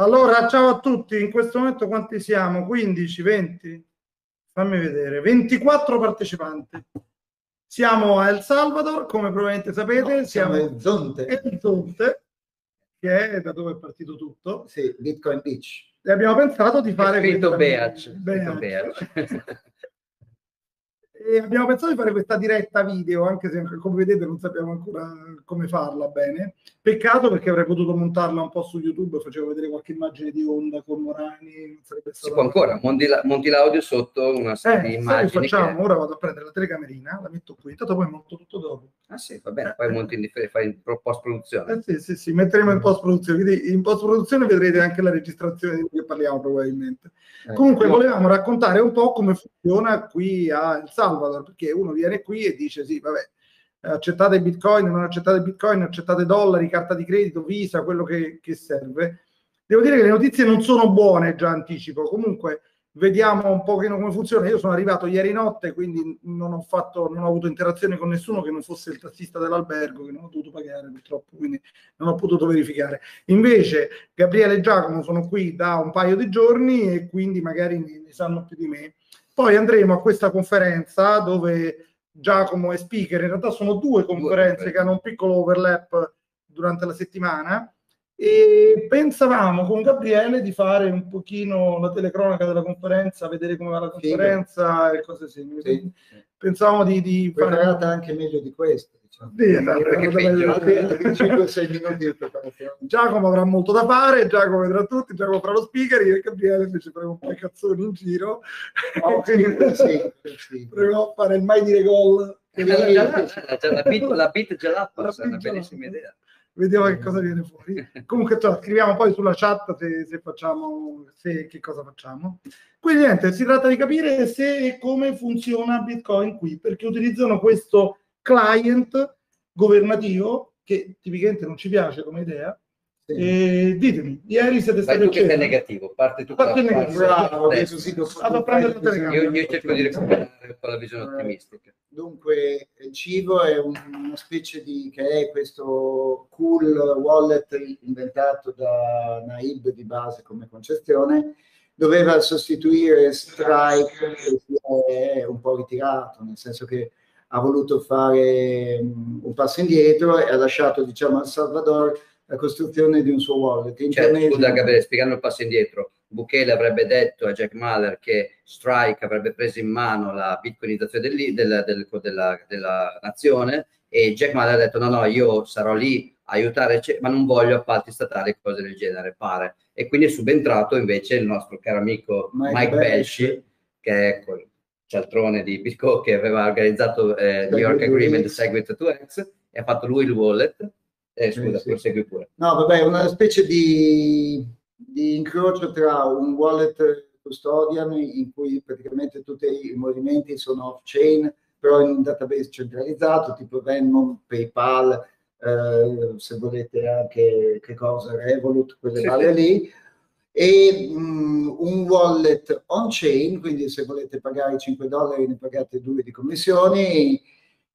Allora, ciao a tutti. In questo momento quanti siamo? 15, 20? Fammi vedere. 24 partecipanti. Siamo a El Salvador, come probabilmente sapete. No, siamo in Zonte. Zonte, che è da dove è partito tutto. Sì, Bitcoin Beach. E abbiamo pensato di fare... Scritto Beach. Beach. E abbiamo pensato di fare questa diretta video, anche se come vedete non sappiamo ancora come farla bene. Peccato perché avrei potuto montarla un po' su YouTube, facevo vedere qualche immagine di onda con Morani. Si può ancora, monti, la, monti, l'audio sotto una serie eh, di immagini. Facciamo, che... ora vado a prendere la telecamerina, la metto qui, intanto poi monto tutto dopo. Ah sì, va bene, poi monti in, fai in post-produzione. Eh, sì, sì, sì, metteremo in post-produzione, quindi in post-produzione vedrete anche la registrazione di cui parliamo probabilmente. Eh, Comunque volevamo raccontare un po' come funziona qui a El Salvador, perché uno viene qui e dice sì, vabbè, accettate bitcoin, non accettate bitcoin, accettate dollari, carta di credito, visa, quello che, che serve. Devo dire che le notizie non sono buone, già anticipo. Comunque vediamo un pochino come funziona. Io sono arrivato ieri notte, quindi non ho, fatto, non ho avuto interazione con nessuno che non fosse il tassista dell'albergo, che non ho dovuto pagare purtroppo, quindi non ho potuto verificare. Invece Gabriele e Giacomo sono qui da un paio di giorni e quindi magari ne, ne sanno più di me. Poi andremo a questa conferenza dove Giacomo è speaker, in realtà sono due conferenze che hanno un piccolo overlap durante la settimana e pensavamo con Gabriele di fare un pochino la telecronaca della conferenza, vedere come va la conferenza sì. e cose simili. Sì. Pensavamo di, di fare anche meglio di questo. Sì, 5-6 minuti di preparazione. Giacomo avrà molto da fare, Giacomo vedrà tutti, Giacomo farà lo speaker, io e Gabriele invece faremo un po' i cazzoni in giro. Oh, sì, sì, sì. Proviamo a fare il mai dire gol. La, la, bit, la bit già l'ha, è una bellissima idea vediamo che cosa viene fuori. Comunque cioè, scriviamo poi sulla chat se, se, facciamo, se che cosa facciamo. Quindi niente, si tratta di capire se e come funziona Bitcoin qui, perché utilizzano questo client governativo che tipicamente non ci piace come idea. Sì. E ditemi, ieri siete stati Vai tu che sei negativo, parte tu parte negativo. Bravo, io, io cerco di recuperare con la visione ottimistica. Dunque, Civo è una specie di che è questo cool wallet inventato da Naib di base come concessione, doveva sostituire Strike che si è un po' ritirato, nel senso che ha voluto fare un passo indietro e ha lasciato diciamo, a Salvador la costruzione di un suo wallet. In cioè, scusa Gabriele, spiegando il passo indietro, Bukele avrebbe detto a Jack Mahler che Strike avrebbe preso in mano la bitcoinizzazione del, del, del, della, della, nazione e Jack Mahler ha detto no no io sarò lì a aiutare ma non voglio appalti statali e cose del genere pare. E quindi è subentrato invece il nostro caro amico Mike, Mike Belshi che è quel cialtrone di Bitcoin che aveva organizzato eh, New York Agreement Segwit 2X e ha fatto lui il wallet. Eh, scusa, sì, prosegui pure. No, vabbè, una specie di, di incrocio tra un wallet custodian in cui praticamente tutti i movimenti sono off-chain, però in un database centralizzato, tipo Venmo, PayPal, eh, se volete anche che cosa, Revolut, quelle sì, varie lì, e um, un wallet on-chain, quindi se volete pagare 5 dollari ne pagate 2 di commissioni,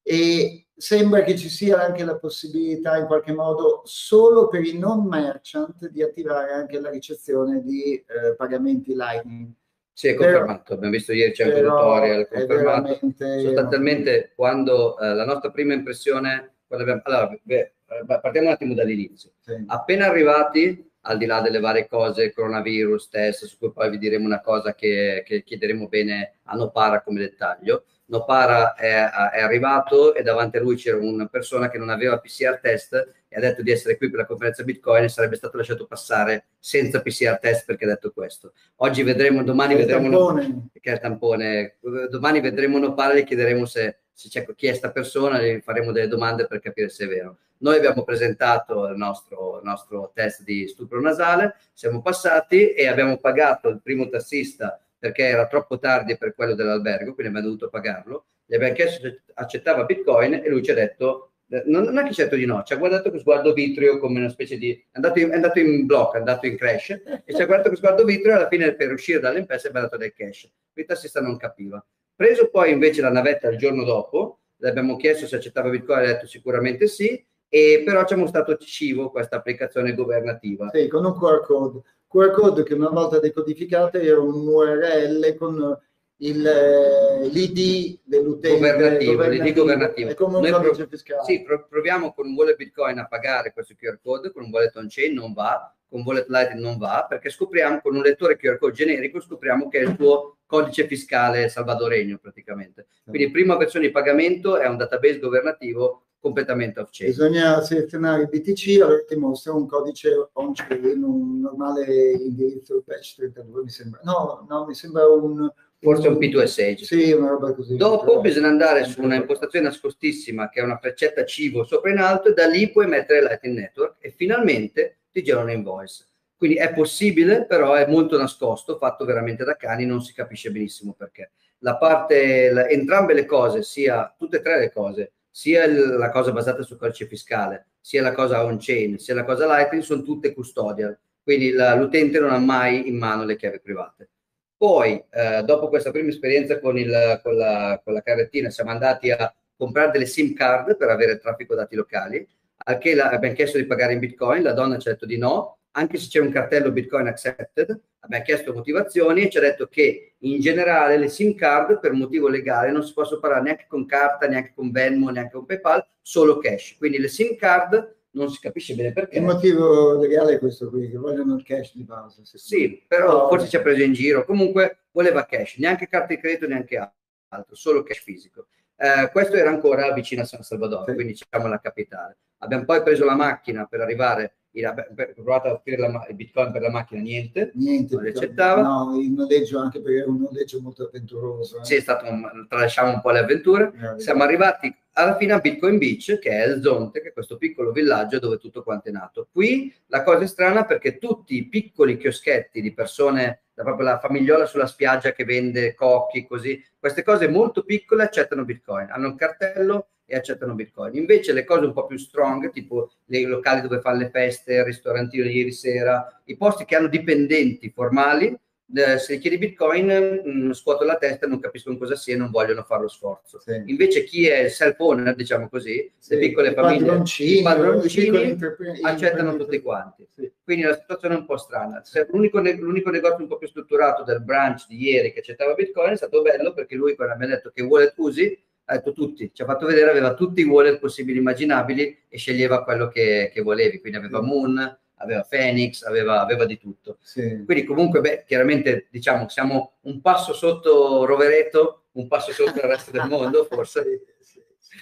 e sembra che ci sia anche la possibilità in qualche modo solo per i non merchant di attivare anche la ricezione di eh, pagamenti Lightning. Sì, è confermato, però, abbiamo visto ieri c'è un tutorial confermato. Sostanzialmente quando eh, la nostra prima impressione, abbiamo, allora, beh, partiamo un attimo dall'inizio. Sì. Appena arrivati, al di là delle varie cose, coronavirus, test, su cui poi vi diremo una cosa che, che chiederemo bene a Nopara come dettaglio, Nopara è, è, arrivato e davanti a lui c'era una persona che non aveva PCR test e ha detto di essere qui per la conferenza Bitcoin e sarebbe stato lasciato passare senza PCR test perché ha detto questo. Oggi vedremo, domani vedremo tampone. che è il tampone. Domani vedremo Nopara e gli chiederemo se, se c'è chi è questa persona, gli faremo delle domande per capire se è vero. Noi abbiamo presentato il nostro, il nostro test di stupro nasale, siamo passati e abbiamo pagato il primo tassista perché era troppo tardi per quello dell'albergo, quindi abbiamo dovuto pagarlo. Gli abbiamo chiesto se accettava Bitcoin e lui ci ha detto, eh, non, è che certo di no, ci ha guardato con sguardo vitreo come una specie di... È andato in, è andato in blocco, è andato in crash e ci ha guardato con sguardo vitreo e alla fine per uscire dall'impresa abbiamo dato del cash. Il tassista non capiva. Preso poi invece la navetta il giorno dopo, le abbiamo chiesto se accettava Bitcoin, ha detto sicuramente sì, e però ci ha mostrato Civo, questa applicazione governativa. Sì, con un QR code QR code che una volta decodificate era un URL con il, eh, l'ID dell'utente governativo, governativo, l'ID governativo. È come un Noi codice fiscale. Sì, proviamo con un wallet Bitcoin a pagare questo QR code, con un wallet on-chain non va, con Wallet Lightning non va, perché scopriamo con un lettore QR code generico, scopriamo che è il tuo codice fiscale salvadoregno praticamente. Quindi prima versione di pagamento è un database governativo completamente off-chain. Bisogna selezionare il BTC, allora ti mostra un codice on-chain, un normale indirizzo patch 32, mi sembra. No, no, mi sembra un... Forse un P2SH. Sì, una roba così. Dopo però... bisogna andare su una impostazione nascostissima che è una freccetta civo sopra in alto e da lì puoi mettere Lightning Network e finalmente ti gira un invoice. Quindi è possibile, però è molto nascosto, fatto veramente da cani, non si capisce benissimo perché. La parte, la, entrambe le cose, sia tutte e tre le cose, sia la cosa basata sul codice fiscale, sia la cosa on-chain, sia la cosa Lightning, sono tutte custodial. Quindi la, l'utente non ha mai in mano le chiavi private. Poi, eh, dopo questa prima esperienza con, il, con, la, con la carrettina, siamo andati a comprare delle SIM card per avere traffico dati locali al che la, abbiamo chiesto di pagare in bitcoin, la donna ha detto di no, anche se c'è un cartello bitcoin accepted, abbiamo chiesto motivazioni e ci ha detto che in generale le SIM card per motivo legale non si possono pagare neanche con carta, neanche con Venmo, neanche con PayPal, solo cash. Quindi le SIM card non si capisce bene perché. Il motivo legale è questo qui, che vogliono il cash di base. Sì, però oh, forse ci ha preso in giro. Comunque voleva cash, neanche carta di credito, neanche altro, solo cash fisico. Eh, questo era ancora vicino a San Salvador, sì. quindi diciamo la capitale. Abbiamo poi preso la macchina per arrivare, per, provato a offrire la, il bitcoin per la macchina, niente, niente non accettava. No, il noleggio anche perché è un noleggio molto avventuroso. Eh. Sì, è stato un, tralasciamo un po' le avventure. Eh, Siamo arrivati alla fine a Bitcoin Beach, che è il Zonte, che è questo piccolo villaggio dove tutto quanto è nato. Qui la cosa è strana perché tutti i piccoli chioschetti di persone, da proprio la famigliola sulla spiaggia che vende cocchi, così, queste cose molto piccole accettano Bitcoin, hanno il cartello e accettano Bitcoin. Invece le cose un po' più strong, tipo i locali dove fanno le feste, il ristorantino ieri sera, i posti che hanno dipendenti formali, eh, se chiedi bitcoin mh, mm, scuoto la testa non capiscono cosa sia e non vogliono fare lo sforzo sì. invece chi è il self owner diciamo così sì. le piccole famiglie padroncini, i padroncini accettano tutti quanti sì. quindi la situazione è un po' strana l'unico, l'unico, negozio un po' più strutturato del branch di ieri che accettava bitcoin è stato bello perché lui quando abbiamo detto che wallet usi ha detto tutti, ci ha fatto vedere, aveva tutti i wallet possibili immaginabili e sceglieva quello che, che volevi, quindi aveva Moon, aveva Phoenix, aveva, aveva di tutto. Sì. Quindi comunque, beh, chiaramente diciamo siamo un passo sotto Rovereto, un passo sotto il resto del mondo, forse. Sì, sì,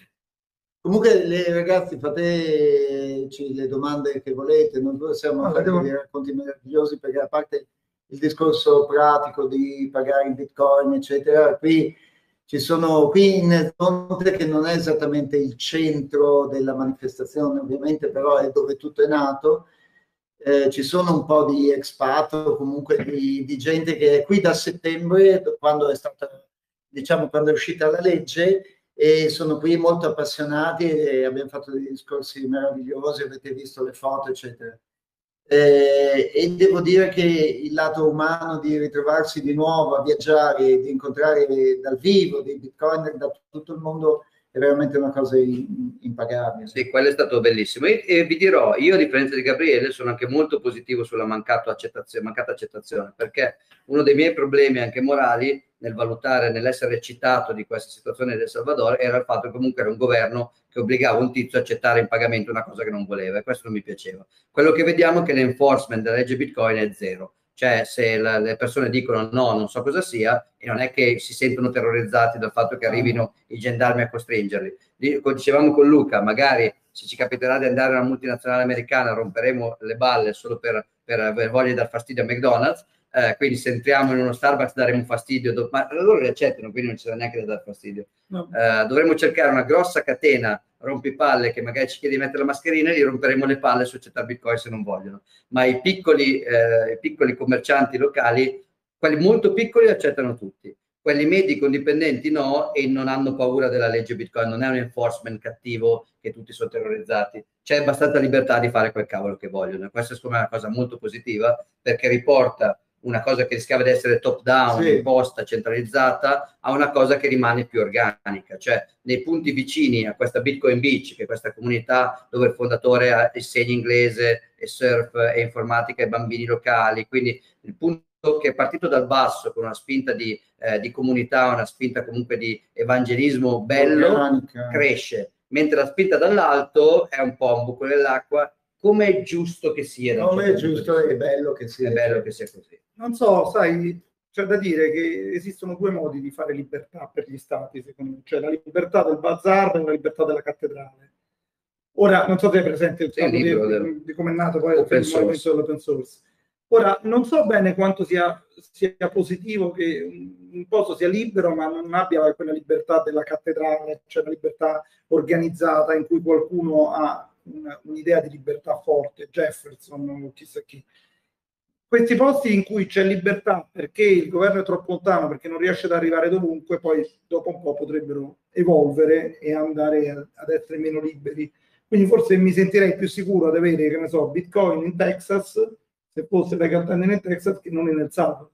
comunque, le, ragazzi, fateci le domande che volete, non possiamo fare devo... dei racconti meravigliosi perché a parte il discorso pratico di pagare in bitcoin, eccetera, qui ci sono qui in Zonte che non è esattamente il centro della manifestazione, ovviamente, però è dove tutto è nato eh, ci sono un po' di expat o comunque di, di, gente che è qui da settembre, quando è stata, diciamo, quando è uscita la legge, e sono qui molto appassionati e abbiamo fatto dei discorsi meravigliosi, avete visto le foto, eccetera. Eh, e devo dire che il lato umano di ritrovarsi di nuovo a viaggiare, di incontrare dal vivo dei bitcoin da tutto il mondo è veramente una cosa impagabile. Sì, quello è stato bellissimo. E, e, vi dirò, io a differenza di Gabriele sono anche molto positivo sulla accettazione, mancata accettazione, perché uno dei miei problemi anche morali nel valutare, nell'essere eccitato di questa situazione del Salvador era il fatto che comunque era un governo che obbligava un tizio a accettare in pagamento una cosa che non voleva e questo non mi piaceva. Quello che vediamo è che l'enforcement della legge Bitcoin è zero cioè, se la, le persone dicono no, non so cosa sia, e non è che si sentono terrorizzati dal fatto che arrivino i gendarmi a costringerli. Dicevamo con Luca, magari se ci capiterà di andare a una multinazionale americana romperemo le balle solo per, per aver voglia di dar fastidio a McDonald's, eh, quindi se entriamo in uno Starbucks daremo fastidio, do- ma loro li accettano, quindi non ci sarà neanche da dare fastidio. No. Eh, dovremmo cercare una grossa catena rompipalle che magari ci chiede di mettere la mascherina e gli romperemo le palle su accettare Bitcoin se non vogliono. Ma i piccoli, eh, i piccoli commercianti locali, quelli molto piccoli accettano tutti. Quelli medi con dipendenti no e non hanno paura della legge Bitcoin, non è un enforcement cattivo che tutti sono terrorizzati. C'è abbastanza libertà di fare quel cavolo che vogliono. Questa è me una cosa molto positiva perché riporta una cosa che rischiava di essere top down, sì. imposta, centralizzata, a una cosa che rimane più organica. Cioè, nei punti vicini a questa Bitcoin Beach, che è questa comunità dove il fondatore insegna inglese e surf e informatica ai bambini locali, quindi il punto che è partito dal basso con una spinta di, eh, di comunità, una spinta comunque di evangelismo bello, organica. cresce, mentre la spinta dall'alto è un po' un buco nell'acqua come è giusto che sia. Come è giusto e bello che sia. È bello che sia così. Non so, sai, c'è da dire che esistono due modi di fare libertà per gli stati, secondo me, cioè la libertà del bazar e la libertà della cattedrale. Ora, non so se è presente il, libro di, del... di come è nato poi il movimento dell'open source. Ora, non so bene quanto sia, sia, positivo che un posto sia libero, ma non abbia quella libertà della cattedrale, cioè la libertà organizzata in cui qualcuno ha un'idea di libertà forte, Jefferson chissà chi. Questi posti in cui c'è libertà perché il governo è troppo lontano, perché non riesce ad arrivare dovunque, poi dopo un po' potrebbero evolvere e andare ad essere meno liberi. Quindi forse mi sentirei più sicuro ad avere, che ne so, Bitcoin in Texas, se fosse legato nel Texas, che non in El Salvador.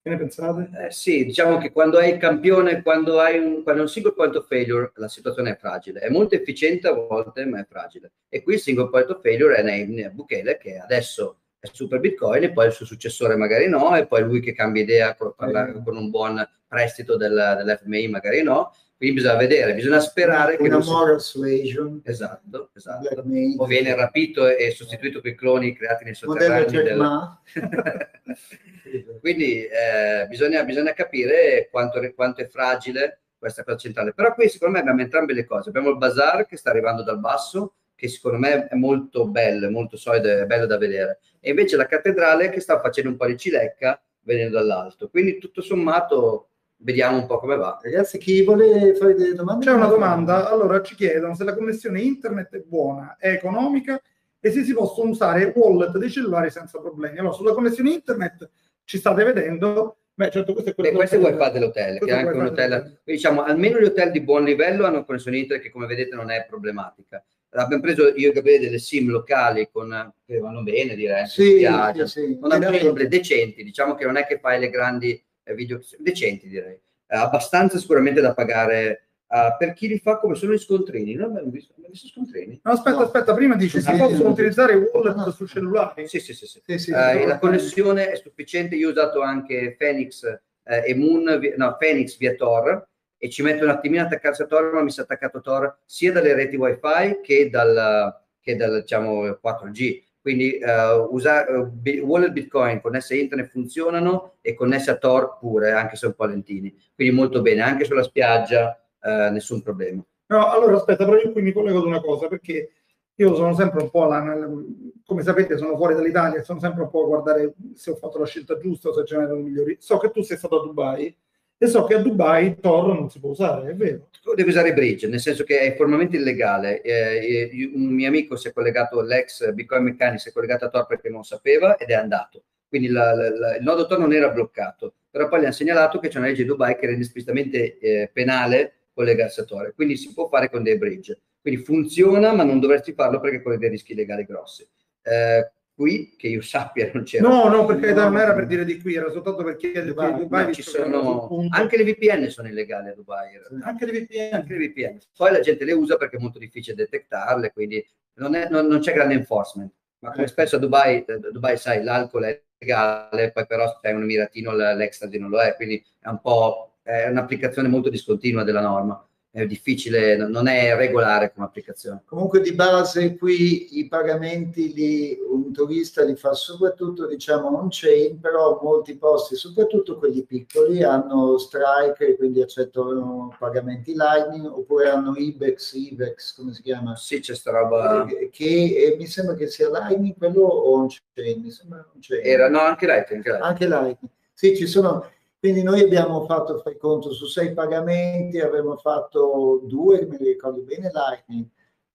Che ne pensate? Eh, sì, diciamo che quando hai il campione, quando hai un, quando un single point of failure, la situazione è fragile. È molto efficiente a volte, ma è fragile. E qui il single point of failure è nei Bukele, che adesso super Bitcoin, e poi il suo successore magari no, e poi lui che cambia idea con, con un buon prestito del, dell'FMI magari no. Quindi bisogna vedere, bisogna sperare una, che... Una moral suasion. Esatto, esatto. O viene rapito e sostituito con i cloni creati nei sotterranei. Del... Quindi eh, bisogna, bisogna, capire quanto, quanto, è fragile questa cosa centrale. Però qui secondo me abbiamo entrambe le cose. Abbiamo il bazar che sta arrivando dal basso, che secondo me è molto bello, molto solido, è bello da vedere. E invece la cattedrale che sta facendo un po' di cilecca venendo dall'alto. Quindi tutto sommato vediamo un po' come va. Ragazzi, chi vuole fare delle domande? C'è una domanda, allora ci chiedono se la connessione internet è buona, è economica e se si possono usare wallet dei cellulari senza problemi. Allora, sulla connessione internet ci state vedendo, Beh, certo, questo è quello Beh, questo è il wifi dell'hotel, che è anche un hotel, diciamo, almeno gli hotel di buon livello hanno connessione internet che come vedete non è problematica. Abbiamo preso io e Gabriele delle sim locali con, che vanno bene, direi, sì, sì, sì. non hanno decenti, diciamo che non è che fai le grandi eh, video decenti direi, eh, abbastanza sicuramente da pagare Uh, per chi li fa come sono gli scontrini. Non abbiamo visto, abbiamo visto scontrini? No aspetta no. aspetta prima dici si possono utilizzare i wallet no. sul cellulare sì sì sì, sì. sì, uh, la connessione è sufficiente. Io ho usato anche Phoenix uh, e Moon no Phoenix via Tor e ci metto un attimino a attaccarsi a Tor ma mi si è attaccato Tor sia dalle reti wifi che dal, che dal diciamo 4G quindi uh, usare, uh, wallet Bitcoin connesse a internet funzionano e connesse a Tor pure, anche se un po' lentini. Quindi molto bene, anche sulla spiaggia uh, nessun problema. No, allora aspetta, però io qui mi collego ad una cosa, perché io sono sempre un po', la, come sapete sono fuori dall'Italia, sono sempre un po' a guardare se ho fatto la scelta giusta o se ce n'erano migliori. So che tu sei stato a Dubai e so che a Dubai Tor non si può usare, è vero. Devi usare Bridge, nel senso che è formalmente illegale. Eh, un mio amico si è collegato, l'ex Bitcoin Mechanic si è collegato a Tor perché non sapeva ed è andato. Quindi la, la, il nodo Tor non era bloccato, però poi gli hanno segnalato che c'è una legge Dubai che rende esplicitamente eh, penale collegarsi a Tor, quindi si può fare con dei bridge. Quindi funziona, ma non dovresti farlo perché con dei rischi legali grossi. Eh, qui che io sappia non c'era. No, no, perché no, non era per dire di qui, era soltanto per chiedere Dubai, che Dubai ci sono anche le VPN sono illegali a Dubai. Anche le VPN. Anche le VPN. Poi la gente le usa perché è molto difficile detectarle, quindi non, è, non, non c'è grande enforcement. Ma come spesso a Dubai, a Dubai sai, l'alcol è legale, poi però se hai un miratino l'ecstasy non lo è, quindi è un po' è un'applicazione molto discontinua della norma è difficile, non è regolare come applicazione. Comunque di base qui i pagamenti li, un turista li fa soprattutto diciamo on-chain, però molti posti, soprattutto quelli piccoli, hanno Strike quindi accettano pagamenti Lightning oppure hanno IBEX, IBEX, come si chiama? Sì, c'è sta roba. Eh, che eh, mi sembra che sia Lightning quello o on-chain, mi sembra on-chain. Era, no, anche Lightning. Anche Lightning. Anche Lightning. Sì, ci sono quindi noi abbiamo fatto, fai conto, su sei pagamenti abbiamo fatto due, mi ricordo bene, Lightning,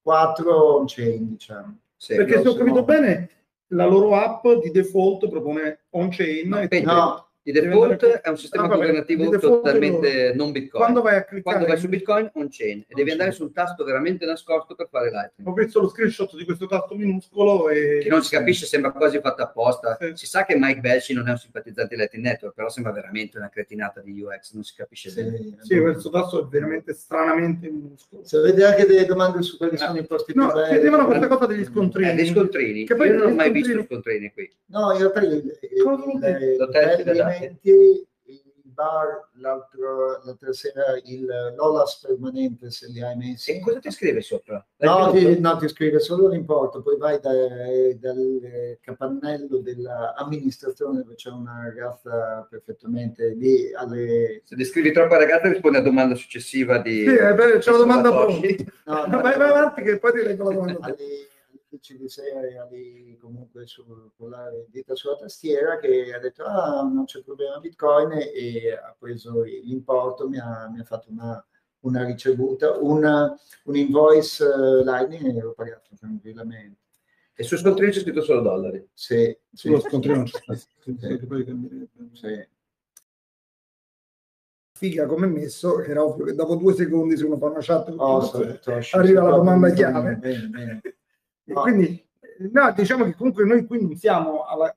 quattro on-chain, diciamo. Sì, Perché se ho capito modo. bene, la loro app di default propone on-chain. No, no Di default è un sistema ah, governativo totalmente non Bitcoin. Quando vai, a cliccare Quando vai su Bitcoin on-chain e devi andare sul tasto veramente nascosto per fare Lightning. Ho visto lo screenshot di questo tasto minuscolo e... Che non si capisce, sembra quasi fatto apposta. Sì. Si sa che Mike Belci non è un simpatizzante di Lightning Network, però sembra veramente una cretinata di UX, non si capisce sì, bene. Sì, questo tasto è veramente stranamente minuscolo. Se avete anche delle domande su quelli sono i posti no, più belli... chiedevano questa cosa degli scontrini. Eh, degli scontrini. Che poi Io non ho mai visto scontrini qui. No, in realtà l'hotel alimenti, il bar l'altra sera il Lolas permanente se li hai messi. E cosa ti scrive sopra? No ti, no, ti, scrive solo l'importo, poi vai da, dal capannello dell'amministrazione dove c'è una ragazza perfettamente lì alle... Se descrivi troppo ragazza rispondi a domanda successiva di... Sì, beh, c'è una domanda pronta. No, no, vai, vai avanti che poi ti leggo la domanda. Alle, uffici di serie lì comunque su, con la dita sulla tastiera che ha detto ah non c'è problema bitcoin e ha preso l'importo mi ha, mi ha fatto una, una ricevuta una, un invoice uh, lightning e l'ho pagato tranquillamente e sul scontrino c'è scritto solo dollari sì, sì sullo scontrino c'è scritto sì. figa come messo, era ovvio che dopo due secondi se uno fa una chat oh, arriva la domanda chiave. Bene, bene. No. quindi, no, diciamo che comunque noi qui non siamo alla,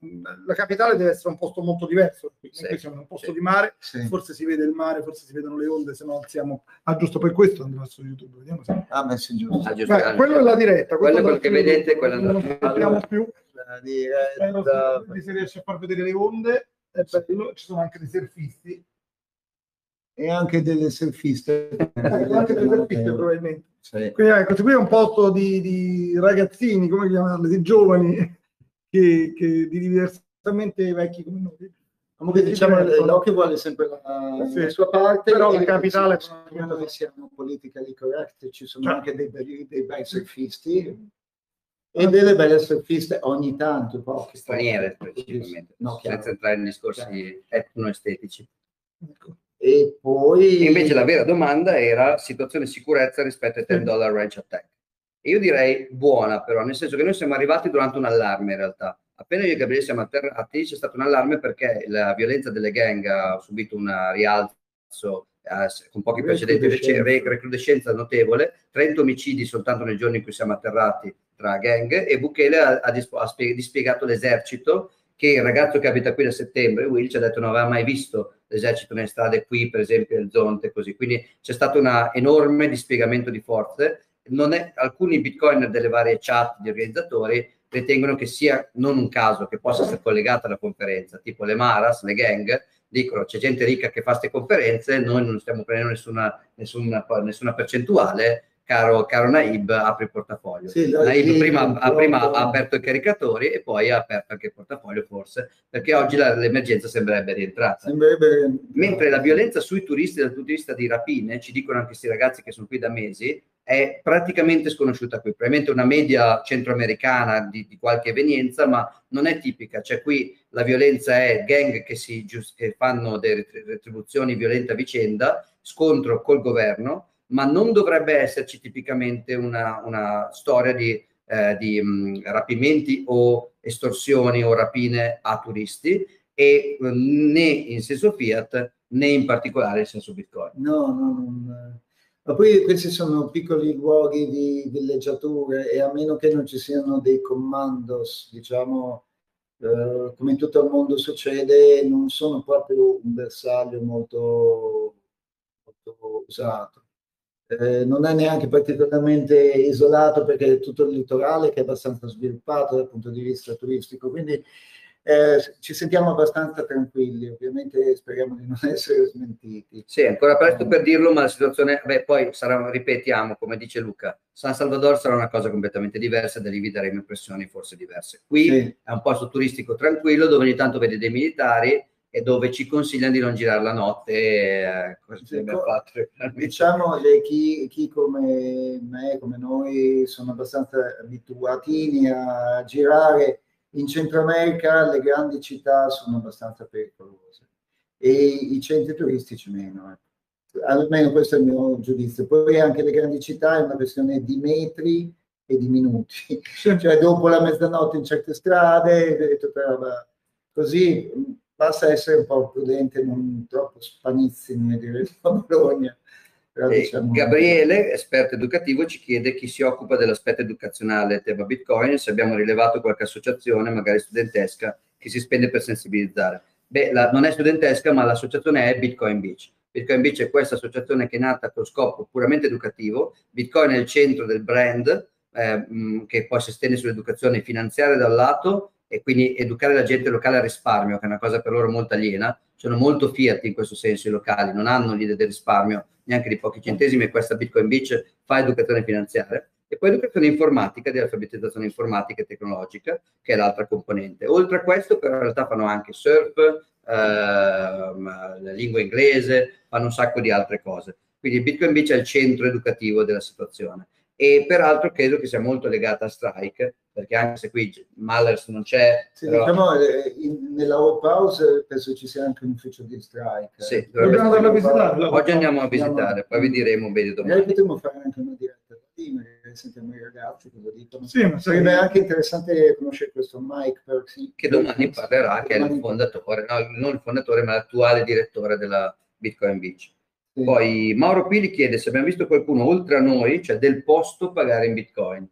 la capitale deve essere un posto molto diverso. Qui, sì, siamo in un posto sì, di mare, sì. forse si vede il mare, forse si vedono le onde, se no siamo. Ah, giusto per questo andiamo su YouTube. Vediamo se. Ah, messo giusto. Ah, giusto Beh, quello è la diretta. Quello è quello che vedete, quello non sappiamo più. La diretta. Eh, si riesce a far vedere le onde, è bello, ci sono anche dei surfisti. E anche delle surfiste. anche delle surfiste probabilmente. Sì. Quindi ecco, qui è un posto di, di ragazzini, come chiamarli, di giovani, che, che di diversamente vecchi come noi. Comunque diciamo l'occhio vuole sempre la, sì. la, sua parte, però la capitale noi siamo politically correct, ci sono cioè. anche dei, belli, dei bei surfisti e delle belle surfiste ogni tanto, poche. Straniere principalmente, no, senza entrare in discorsi etno-estetici. Ecco. E poi... Invece la vera domanda era situazione sicurezza rispetto ai 10 dollar range attack. E io direi buona però, nel senso che noi siamo arrivati durante un allarme in realtà. Appena io e Gabriele siamo atterrati c'è stato un allarme perché la violenza delle gang ha subito un rialzo eh, con pochi precedenti, recrudescenza notevole, 30 omicidi soltanto nel giorno in cui siamo atterrati tra gang e Bukele ha, ha, ha dispiegato l'esercito che il ragazzo che abita qui da settembre, Will, ci ha detto non aveva mai visto l'esercito nelle strade qui, per esempio nel Zonte, così. Quindi c'è stato un enorme dispiegamento di forze. È, alcuni bitcoin delle varie chat di organizzatori ritengono che sia non un caso che possa essere collegata alla conferenza, tipo le Maras, le gang, dicono c'è gente ricca che fa queste conferenze, noi non stiamo prendendo nessuna, nessuna, nessuna percentuale, caro, caro Naib, apri il portafoglio. Sì, Naib sì, prima, ha, prima ha aperto i caricatori e poi ha aperto anche il portafoglio, forse, perché oggi la, l'emergenza sembrerebbe rientrata. Sembrerebbe... Mentre la violenza sui turisti dal punto di vista di rapine, ci dicono anche questi ragazzi che sono qui da mesi, è praticamente sconosciuta qui. Probabilmente una media centroamericana di, di qualche evenienza, ma non è tipica. Cioè qui la violenza è gang che, si, che fanno delle retribuzioni violente a vicenda, scontro col governo, ma non dovrebbe esserci tipicamente una, una storia di, eh, di mh, rapimenti o estorsioni o rapine a turisti e né in senso fiat né in particolare in senso bitcoin. No, no, non... Ma poi questi sono piccoli luoghi di villeggiature e a meno che non ci siano dei commandos, diciamo, eh, come in tutto il mondo succede, non sono proprio un bersaglio molto, molto usato eh, non è neanche particolarmente isolato perché è tutto il litorale che è abbastanza sviluppato dal punto di vista turistico, quindi eh, ci sentiamo abbastanza tranquilli, ovviamente speriamo di non essere smentiti. Sì, ancora presto per dirlo, ma la situazione, beh, poi sarà, ripetiamo, come dice Luca, San Salvador sarà una cosa completamente diversa, da lì vi daremo impressioni forse diverse. Qui sì. è un posto turistico tranquillo dove ogni tanto vede dei militari, e dove ci consigliano di non girare la notte. Eh, diciamo che chi, chi, come me, come noi, sono abbastanza abituati a girare in Centro America, le grandi città sono abbastanza pericolose e i centri turistici meno. Eh. Almeno questo è il mio giudizio. Poi anche le grandi città è una questione di metri e di minuti. Cioè dopo la mezzanotte in certe strade, tutta roba così basta essere un po' prudente, non troppo spanizzini, dire a Bologna. Diciamo... Gabriele, esperto educativo, ci chiede chi si occupa dell'aspetto educazionale tema Bitcoin, se abbiamo rilevato qualche associazione, magari studentesca, che si spende per sensibilizzare. Beh, la, non è studentesca, ma l'associazione è Bitcoin Beach. Bitcoin Beach è questa associazione che è nata con scopo puramente educativo. Bitcoin è il centro del brand, eh, che poi si estende sull'educazione finanziaria da un lato e quindi educare la gente locale al risparmio, che è una cosa per loro molto aliena. Sono molto fiat in questo senso i locali, non hanno l'idea del risparmio neanche di pochi centesimi e questa Bitcoin Beach fa educazione finanziaria. E poi educazione informatica, di alfabetizzazione informatica e tecnologica, che è l'altra componente. Oltre a questo, però in realtà fanno anche surf, ehm, lingua inglese, fanno un sacco di altre cose. Quindi Bitcoin Beach è il centro educativo della situazione e peraltro credo che sia molto legata a Strike perché anche se qui Mallers non c'è sì, però... diciamo, eh, in, nella Hope House penso ci sia anche un ufficio di Strike. Sì, dobbiamo andarlo a visitare oggi andiamo a visitare poi vi diremo bene domani. Potremmo fare anche una diretta lì magari sentiamo i ragazzi cosa dicono. Sì, ma sarebbe sai... anche interessante conoscere questo Mike Percy che domani parlerà che domani... è il fondatore no, non il fondatore ma l'attuale direttore della Bitcoin Beach poi Mauro Pili chiede se abbiamo visto qualcuno oltre a noi, cioè del posto pagare in Bitcoin.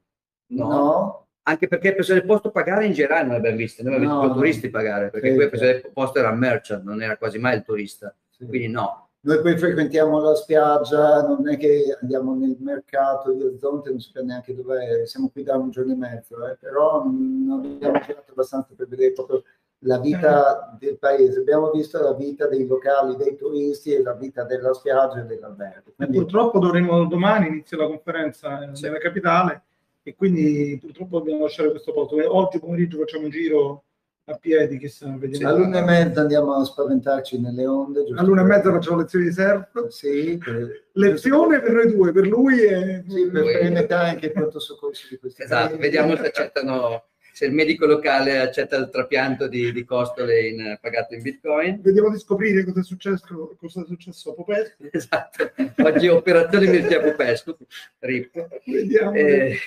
No. no. Anche perché persone del posto pagare in generale non abbiamo visto, noi abbiamo no, visto turisti pagare, perché sì, qui persone del posto era merchant, non era quasi mai il turista. Sì. Quindi no. Noi poi frequentiamo la spiaggia, non è che andiamo nel mercato di Orizzonte, non sappiamo neanche dove siamo qui da un giorno e mezzo, eh, però non abbiamo girato abbastanza per vedere proprio la vita del paese, abbiamo visto la vita dei locali, dei turisti e la vita della spiaggia e dell'albergo. Quindi... Purtroppo dovremo domani iniziare la conferenza sì. nella capitale e quindi purtroppo dobbiamo lasciare questo posto. Oggi pomeriggio facciamo un giro a piedi, chissà, vediamo. Sì, all'una e mezza andiamo a spaventarci nelle onde. All'una e mezza facciamo lezioni di surf. Sì. Per... Lezione per noi due, per lui e... Sì, per, per metà anche il pronto soccorso di questi Esatto, vediamo se accettano se il medico locale accetta il trapianto di, di costole in, pagato in bitcoin. Vediamo di scoprire cosa è successo, cosa è successo a Popescu. Esatto, oggi operazione Mircea Popescu, RIP. Vediamo. Eh,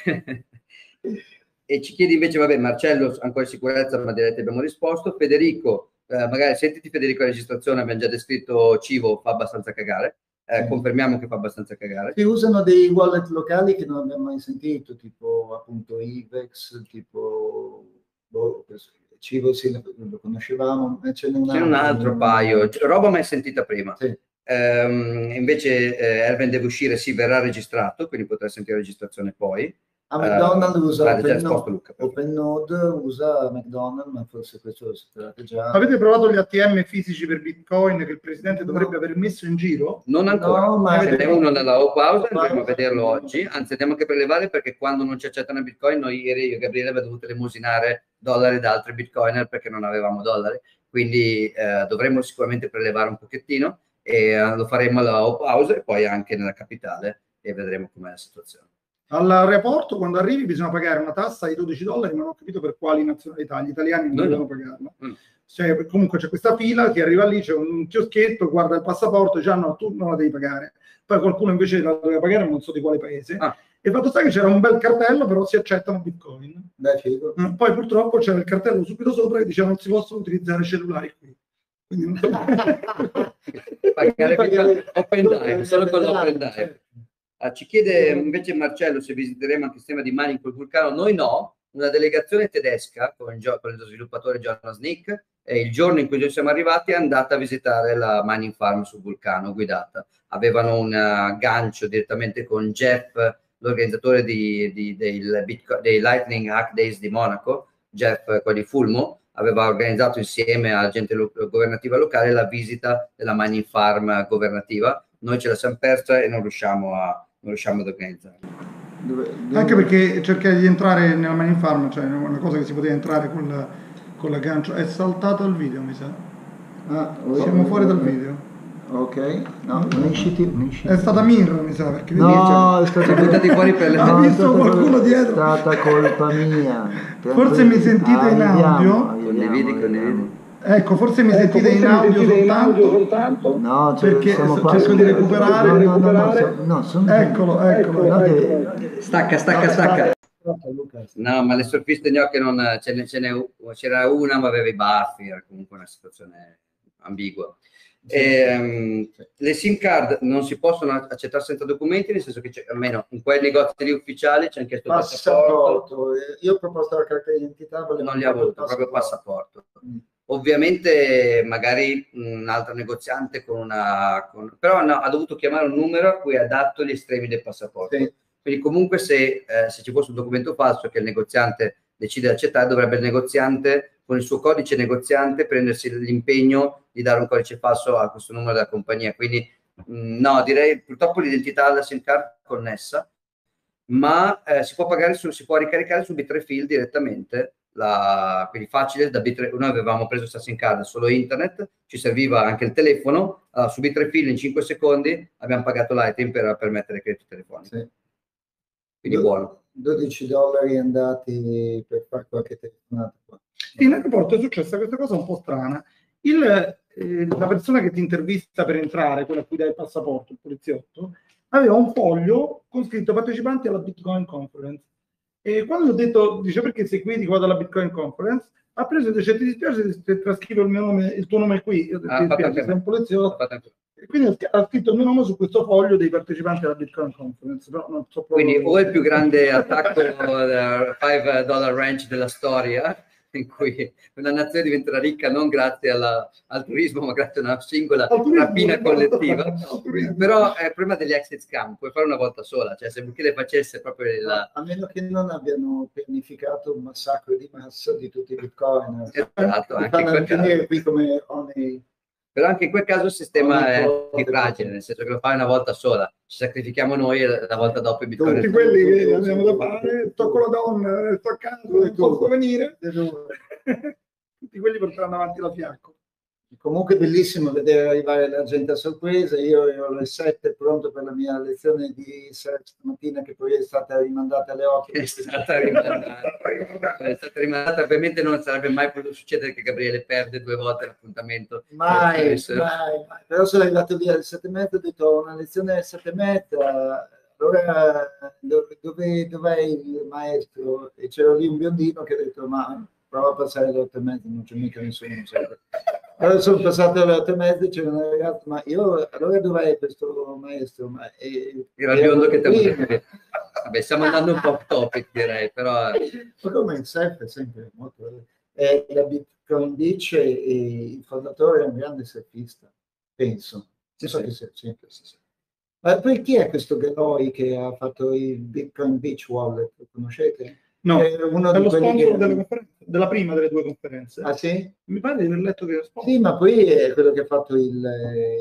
e ci chiedi invece, vabbè, Marcello ancora in sicurezza, ma direi che abbiamo risposto. Federico, eh, magari sentiti Federico la registrazione, abbiamo già descritto Civo, fa abbastanza cagare eh, confermiamo che fa abbastanza cagare. Si usano dei wallet locali che non abbiamo mai sentito, tipo appunto Ivex, tipo boh, Civo sì, lo conoscevamo, ce n'è un, c'è un altro paio, roba mai sentita prima. Sì. Um, invece eh, Erven deve uscire, sì, verrà registrato, quindi potrà sentire la registrazione poi. A McDonald's uh, usa OpenNode, Luca, OpenNode usa McDonald's, ma forse questo lo sapete già. Avete provato gli ATM fisici per Bitcoin che il presidente no. dovrebbe aver messo in giro? Non ancora, no, ma ce n'è uno nella Hope House, andremo a vederlo oggi, anzi andiamo anche a prelevare perché quando non ci accettano Bitcoin, noi ieri io e Gabriele abbiamo dovuto lemusinare dollari da altri Bitcoiner perché non avevamo dollari, quindi eh, dovremmo sicuramente prelevare un pochettino e eh, lo faremo alla House e poi anche nella capitale e vedremo com'è la situazione. All'aeroporto quando arrivi bisogna pagare una tassa di 12 dollari, ma non ho capito per quali nazionalità, gli italiani non no, devono no. pagarla. No. Cioè, comunque c'è questa fila, ti arriva lì, c'è un chioschetto, guarda il passaporto, già no, tu non la devi pagare. Poi qualcuno invece la doveva pagare, non so di quale paese. Ah. E fatto sta che c'era un bel cartello, però si accettano bitcoin. Beh, mm, Poi purtroppo c'era il cartello subito sopra che diceva non si possono utilizzare cellulari qui. Quindi non so. pagare open dive, solo con l'open dive. Ah, ci chiede invece Marcello se visiteremo anche il sistema di mining col vulcano. Noi no, una delegazione tedesca con, il, con lo sviluppatore Jonas Nick e il giorno in cui noi siamo arrivati è andata a visitare la mining farm sul vulcano guidata. Avevano un aggancio direttamente con Jeff, l'organizzatore di, di, del Bitcoin, dei Lightning Hack Days di Monaco, Jeff, quello di Fulmo, aveva organizzato insieme alla gente lo- governativa locale la visita della mining farm governativa. Noi ce la siamo persa e non riusciamo a, non riusciamo ad organizzare. Dove, dove... Anche perché cercare di entrare nella mining farm, cioè una cosa che si poteva entrare con, la, con l'aggancio, è saltato il video mi sa. Ah, Siamo fuori dal video. Ok, no, unisciti, unisciti. È stata Mir, mi sa, perché no, vedi, cioè, è stata buttati fuori per le no, Hai visto qualcuno dietro? È stata colpa mia. Forse mi sentite ah, in audio. Condividi, condividi. Ecco, forse mi ecco, sentite, in, audio sentite in audio soltanto? No, cioè, perché cerco di recuperare. No, no, no, no, no, eccolo, eccolo. Stacca, stacca, stacca. No, ma le surfiste gnocche non ce, ne, ce ne, c'era una, ma aveva i baffi, era comunque una situazione ambigua. E, um, le SIM card non si possono accettare senza documenti, nel senso che almeno in quei negozi lì ufficiali c'è anche il passaporto. Io ho proposto la carta d'identità, non li ha avuto, proprio passaporto. Mm. Ovviamente magari un altro negoziante con una... Con, però no, ha dovuto chiamare un numero a cui ha dato gli estremi del passaporto. Sì. Quindi comunque se, eh, se ci fosse un documento falso che il negoziante decide di accettare, dovrebbe il negoziante con il suo codice negoziante prendersi l'impegno di dare un codice falso a questo numero della compagnia. Quindi mh, mm, no, direi purtroppo l'identità della SIM card connessa, ma eh, si può pagare su, si può ricaricare su B3Fill direttamente. La, quindi facile da B3, noi avevamo preso SIM card solo internet, ci serviva anche il telefono, allora, su B3Fill in 5 secondi abbiamo pagato l'item per permettere credito telefonico. Sì. Quindi buono. 12 dollari andati per fare qualche telefonata qua. In aeroporto è successa questa cosa un po' strana. Il, eh, la persona che ti intervista per entrare, quella a cui dai il passaporto, il poliziotto, aveva un foglio con scritto partecipanti alla Bitcoin Conference. E quando ho detto, dice perché sei qui, dico vado alla Bitcoin Conference, ha preso e dice ti dispiace se trascrivo il, mio nome, il tuo nome qui, io ah, ti dispiace, sei un poliziotto. E quindi ha scritto il mio nome su questo foglio dei partecipanti alla Bitcoin Conference. Però non so quindi o è il più grande attacco uh, 5 dollar range della storia, in cui una nazione diventerà ricca non grazie alla, al turismo, ma grazie a una singola rapina collettiva. Però è il problema degli exit scam, puoi fare una volta sola, cioè se Bukele facesse proprio la... A meno che non abbiano pianificato un massacro di massa di tutti i bitcoin. Esatto, anche finire qui come Oney però anche in quel caso il sistema è fragile, nel senso che lo fai una volta sola, ci sacrifichiamo noi e la volta dopo i bitcoin. Tutti quelli che abbiamo da fare, tocco la donna, sto a casa, non posso venire, tutti quelli porteranno avanti la fiacco. Comunque è bellissimo vedere arrivare la gente a sorpresa. Io ero alle 7 pronto per la mia lezione di stamattina che poi è stata rimandata alle 8. È stata rimandata. è stata rimandata. Ovviamente non sarebbe mai potuto succedere che Gabriele perde due volte l'appuntamento. Mai, mai, mai, Però sono arrivato via alle 7 e mezza, ho detto una lezione alle 7 e mezza. Allora dove, dove, dov'è il maestro? E c'era lì un biondino che ha detto ma prova a passare alle 8 e mezza, non c'è mica nessuno. Allora sono passate le otto e mezza, c'era una ragazza, ma io allora dov'è questo maestro? Ma, e, Era il biondo che ti Vabbè, stiamo andando un po' off topic, direi, però... Ma come il surf è sempre molto... Eh, la Bitcoin Beach e, e, il fondatore è un grande surfista, penso. Sì, so sì. Sì, sì. Ma poi chi è questo Galoi che ha fatto il Bitcoin Beach Wallet? Lo conoscete? No, è uno è lo sponsor che... della, conferenza, della prima delle due conferenze. Ah sì? Mi pare di aver letto che è sponsor. Sì, ma poi è quello che ha fatto il,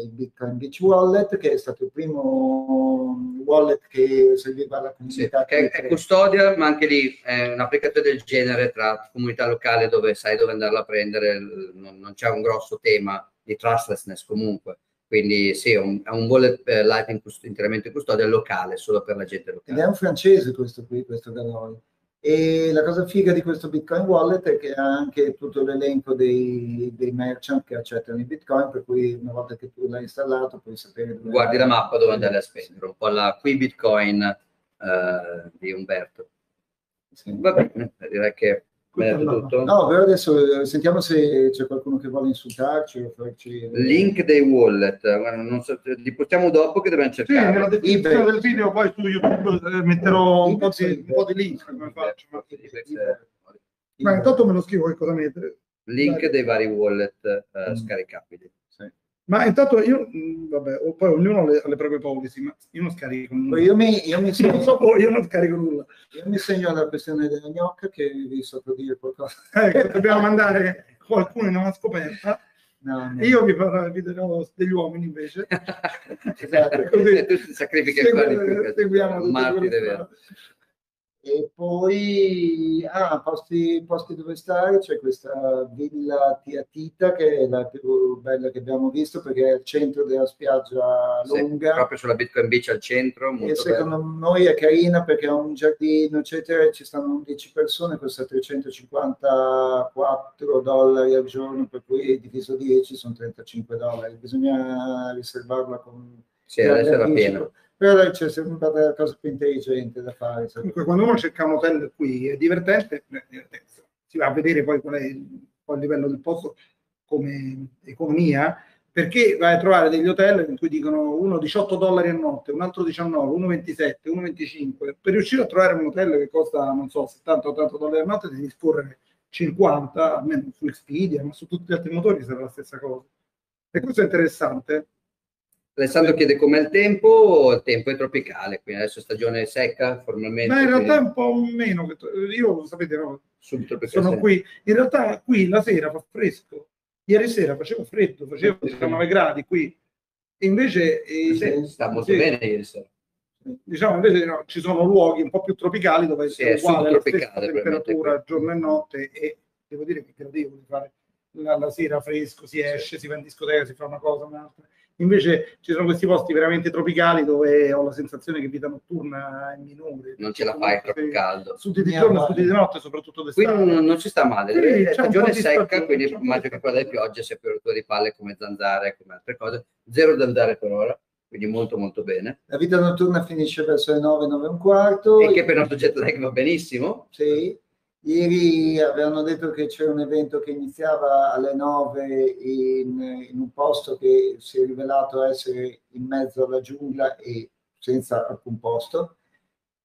il Bitcoin Beach Wallet, che è stato il primo wallet che serviva alla comunità. Sì, che è custodia, ma anche lì è un'applicazione del genere tra comunità locale dove sai dove andarla a prendere, non, non c'è un grosso tema di trustlessness comunque. Quindi sì, è un, è un wallet eh, Lightning interamente custodia locale, solo per la gente locale. Ed è un francese questo qui, questo Galoi. E la cosa figa di questo Bitcoin Wallet è che ha anche tutto l'elenco dei, dei merchant che accettano i Bitcoin, per cui una volta che tu l'hai installato puoi sapere dove Guardi la mappa dove andare a spendere, un po' la qui Bitcoin uh, di Umberto. Sì. Va bene, direi che tutto? No, però adesso eh, sentiamo se c'è qualcuno che vuole insultarci o farci... Link dei wallet, non so, li portiamo dopo che dobbiamo cercare. Sì, nella descrizione del video poi su YouTube eh, metterò un po' di, un po' di link come faccio. Ma intanto me lo scrivo che cosa mettere. Link Dai. dei vari wallet uh, mm. scaricabili. Ma intanto io, mm, vabbè, poi ognuno ha le, proprie policy, ma io non scarico nulla. Io, mi, io, mi segno, non so voi, io non scarico nulla. Io mi segno la questione della gnocca che vi so dire qualcosa. Eh, dobbiamo mandare qualcuno in una scoperta. No, no. Io vi farò video degli uomini invece. esatto, così tu ti sacrifichi Segui, seguiamo martire vero. E poi, ah, posti, posti dove stare, c'è questa villa Tiatita che è la più bella che abbiamo visto perché è al centro della spiaggia lunga. Sì, proprio sulla Bitcoin Beach al centro. e secondo bello. noi è carina perché ha un giardino, eccetera, ci stanno 11 persone, costa 354 dollari al giorno, per cui diviso 10 sono 35 dollari. Bisogna riservarla con Sì, adesso era pieno. Però c'è sempre la cosa più intelligente da fare. Comunque, quando uno cerca un hotel qui è divertente, si va a vedere poi qual è il, il livello del posto come economia, perché vai a trovare degli hotel in cui dicono uno 18 dollari a notte, un altro 19, uno 27, uno 25. Per riuscire a trovare un hotel che costa, non so, 70-80 dollari a notte devi scorrere 50, almeno su Expedia, ma su tutti gli altri motori sarà la stessa cosa. E questo è interessante. Alessandro chiede com'è il tempo, il tempo è tropicale, quindi adesso è stagione secca formalmente. Ma in realtà è un po' meno, io sapete, no, sono qui, in realtà qui la sera fa fresco, ieri sera faceva freddo, faceva 19 gradi qui, e invece... Eh, sta molto sì, bene ieri sera. Diciamo invece no, ci sono luoghi un po' più tropicali dove sì, è uguale la stessa temperatura giorno e notte e devo dire che è gradevole fare la, la, sera fresco, si esce, si va in discoteca, si fa una cosa, un'altra. Invece ci sono questi posti veramente tropicali dove ho la sensazione che vita notturna è minore. Non ce la fai troppo caldo. Studi di giorno, studi di notte, soprattutto d'estate. Qui non, non ci sta male. Sì, la stagione è secca, quindi immagino che quella delle piogge sia più rottura di palle come zanzare, come altre cose. Zero zanzare per ora quindi molto molto bene. La vita notturna finisce verso le 9, 9 e un quarto. E che per il nostro jet lag va benissimo. Sì, Ieri avevano detto che c'era un evento che iniziava alle 9 in, in, un posto che si è rivelato essere in mezzo alla giungla e senza alcun posto.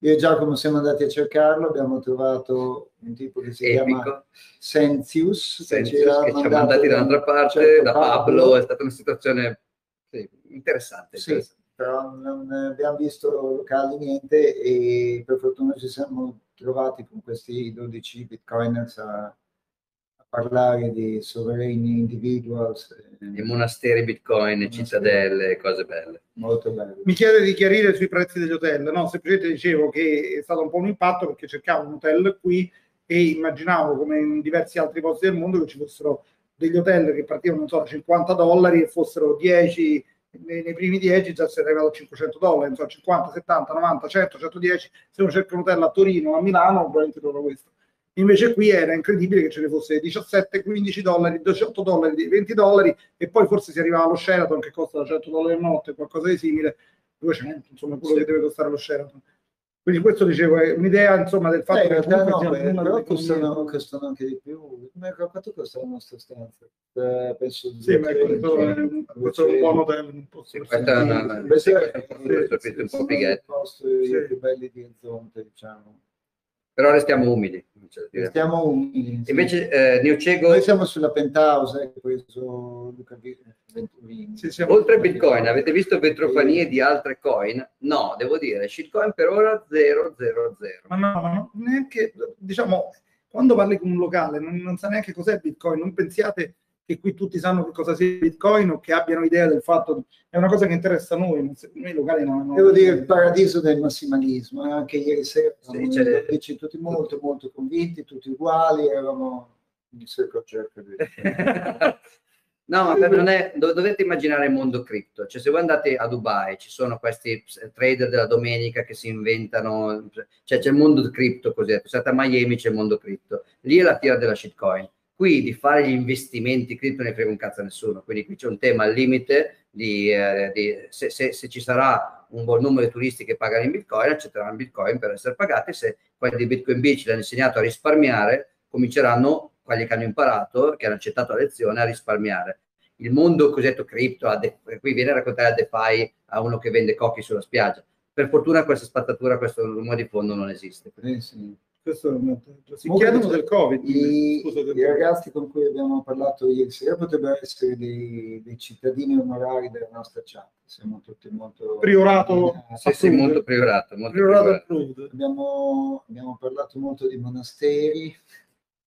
Io e Giacomo siamo andati a cercarlo, abbiamo trovato un tipo che si Epico. chiama Sensius, Sensius che, ci, che ci ha mandati da un'altra parte, certo, da Pablo. Pablo. È stata una situazione sì, interessante. Sì, interessante. Però non abbiamo visto locali niente e per fortuna ci siamo trovati con questi 12 bitcoiners a, a parlare di sovereign individuals. Eh, I monasteri bitcoin, cittadelle, cose belle. Molto belle. Mi chiede di chiarire sui prezzi degli hotel. No, semplicemente dicevo che è stato un po' un impatto perché cercavo un hotel qui e immaginavo come in diversi altri posti del mondo che ci fossero degli hotel che partivano, non so, 50 dollari e fossero 10 nei, nei, primi 10 già si è arrivato a 500 dollari, insomma 50, 70, 90, 100, 110, se uno cerca un hotel a Torino o a Milano ovviamente trova questo. Invece qui era incredibile che ce ne fosse 17, 15 dollari, 18 dollari, 20 dollari e poi forse si arrivava allo Sheraton che costa 100 dollari a notte, qualcosa di simile, 200, insomma quello sì. che deve costare lo Sheraton. Quindi questo dicevo è un'idea insomma del fatto eh, che no, beh, però costano, costano, anche di più. Quanto costa la nostra stanza? Eh, penso sì, ma questo, è, questo è un buon hotel. Un po' sì, questo è una, un po'. I più belli di Zonte, diciamo. Però restiamo umili. Restiamo umili. Sì. Invece eh, Neocego... Noi siamo sulla penthouse, eh, questo Luca Venturini. Sì, Oltre a Bitcoin, avete visto vetrofanie di altre coin? No, devo dire, shitcoin per ora 000. Ma no, ma no, neanche, diciamo, quando parli con un locale non, non sa neanche cos'è Bitcoin, non pensiate che qui tutti sanno che cosa sia Bitcoin o che abbiano idea del fatto, è una cosa che interessa a noi, noi locali non hanno... Devo dire il paradiso del massimalismo, eh? anche ieri sera sì, cioè... tutti molto molto convinti, tutti uguali, eravamo. No, ma non è, dovete immaginare il mondo cripto, cioè se voi andate a Dubai ci sono questi trader della domenica che si inventano, cioè c'è il mondo cripto così, se andate a Miami c'è il mondo cripto, lì è la tira della shitcoin, qui di fare gli investimenti cripto ne frega un cazzo a nessuno, quindi qui c'è un tema al limite di, eh, di se, se, se, ci sarà un buon numero di turisti che pagano in bitcoin, accetteranno bitcoin per essere pagati, se quelli di Bitcoin Beach l'hanno insegnato a risparmiare, cominceranno quelli che hanno imparato, che hanno accettato la lezione, a risparmiare. Il mondo cosiddetto cripto, qui viene a raccontare a DeFi a uno che vende cocchi sulla spiaggia. Per fortuna questa spazzatura, questo rumore di fondo non esiste. Eh sì. Questo è un... si Molto chiedono del Covid. I, i ragazzi con cui abbiamo parlato ieri sera potrebbero essere dei, dei cittadini onorari della nostra chat. Siamo tutti molto... Priorato. Sì, sì, molto priorato. Molto priorato, priorato. Abbiamo, abbiamo parlato molto di monasteri,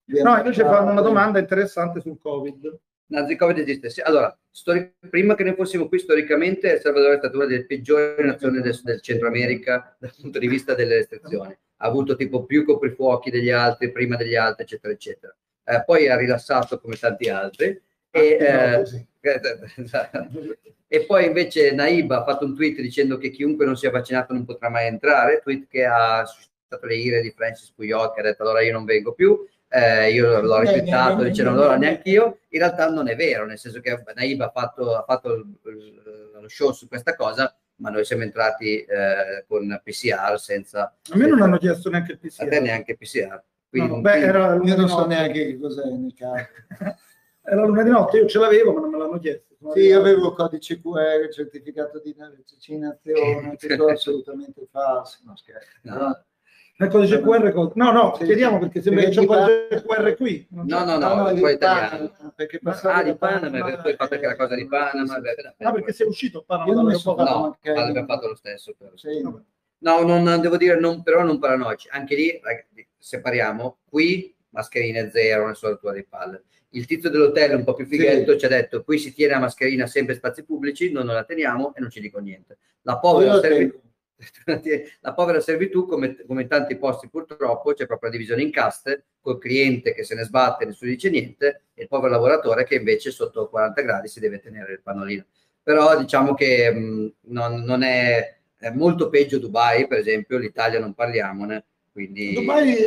No, invece fanno una domanda interessante sul Covid. No, il Covid esiste. Sì. Allora, stori- prima che ne fossimo qui, storicamente El Salvador è stata una delle peggiori nazioni del, del Centro America dal punto di vista delle restrizioni. Ha avuto tipo più coprifuochi degli altri, prima degli altri, eccetera, eccetera. Eh, poi ha rilassato come tanti altri. E, ah, eh, e poi invece Naiba ha fatto un tweet dicendo che chiunque non sia vaccinato non potrà mai entrare, tweet che ha suscitato le ire di Francis Puyol che ha detto allora io non vengo più eh, io l'ho rispettato, dice non l'ho neanche io, in realtà non è vero, nel senso che Naib ha fatto, ha fatto lo show su questa cosa ma noi siamo entrati eh, con PCR senza... A me non hanno chiesto neanche il PCR. A te neanche il PCR. Quindi, no, beh, era io non so neanche che cos'è nel caso. era luna di notte, io ce l'avevo, ma non me l'hanno chiesto. Sì, io avevo codice QR, certificato di vaccinazione, tutto assolutamente falso. No, scherzo. No. Il codice QR cosa? No, no, sì, chiediamo perché sembra che c'è il codice QR qui. No, no, no, no, poi italiano. Perché ah, di Panama, Panama poi fatto anche la cosa di Panama. Ah, perché sei uscito a Panama? Io non No, l'abbiamo fatto lo stesso. No, non, devo dire, non, però non paranoici. Anche lì, separiamo, qui mascherine zero, nessuna rottura di palle. Il tizio dell'hotel un po' più fighetto sì. ci ha detto qui si tiene la mascherina sempre in spazi pubblici, noi non la teniamo e non ci dico niente. La povera servitù, la povera servitù come, come, in tanti posti purtroppo, c'è proprio la divisione in caste, col cliente che se ne sbatte, nessuno dice niente, e il povero lavoratore che invece sotto 40 gradi si deve tenere il pannolino. Però diciamo che mh, non, non è, è molto peggio Dubai, per esempio, l'Italia non parliamone, quindi, Dubai,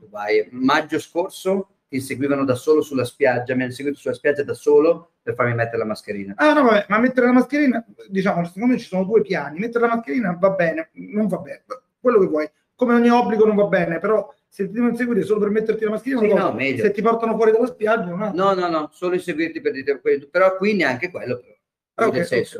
Dubai, maggio scorso ti inseguivano da solo sulla spiaggia, mi hanno seguito sulla spiaggia da solo per farmi mettere la mascherina. Ah no, vabbè, ma mettere la mascherina, diciamo, secondo me ci sono due piani. Mettere la mascherina va bene, non va bene, quello che vuoi. Come ogni obbligo non va bene, però se ti devono inseguire solo per metterti la mascherina, sì, no, se ti portano fuori dalla spiaggia, no, no, no, no, solo inseguirti per dire quello, però qui neanche quello, però. Okay, nel senso.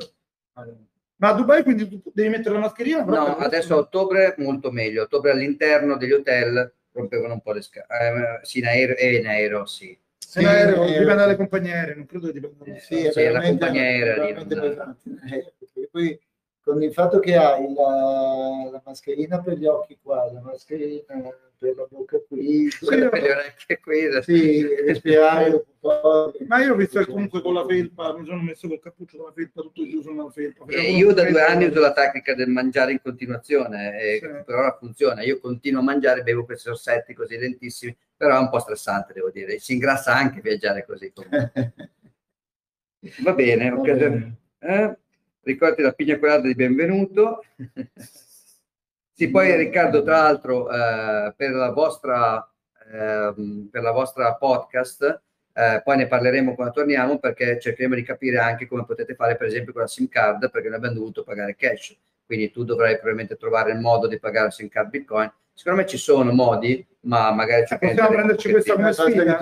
Okay. Ma a Dubai quindi tu devi mettere la mascherina? No, adesso a ottobre molto meglio. Ottobre all'interno degli hotel rompevano un po' le scale. Eh, sì, in aereo, eh, in aereo sì. Sì, in aereo, eh, dipende dalle compagnie aeree, non credo che dipenda. Eh, sì, è sì, la compagnia aerea. Eh, poi con il fatto che hai la, la mascherina per gli occhi qua, la mascherina per la bocca qui, quella per le orecchie qui, sì, respirare un po'. Ma io ho visto che comunque con la felpa, mi sono messo col cappuccio della felpa, tutto chiuso nella felpa. Eh, io da due anni uso la tecnica del mangiare in continuazione, e sì. per ora funziona. Io continuo a mangiare, bevo questi orsetti così lentissimi, però è un po' stressante, devo dire. Si ingrassa anche viaggiare così. Va bene, Va bene. Eh? Ricordi la pigna colada di benvenuto. Sì, poi Riccardo, tra l'altro, eh, per, la vostra, eh, per la vostra podcast, eh, poi ne parleremo quando torniamo perché cercheremo di capire anche come potete fare, per esempio, con la SIM card, perché noi abbiamo dovuto pagare cash. Quindi tu dovrai probabilmente trovare il modo di pagare la SIM card Bitcoin. Secondo me ci sono modi, ma magari ci eh, possiamo prenderci questa come sfida.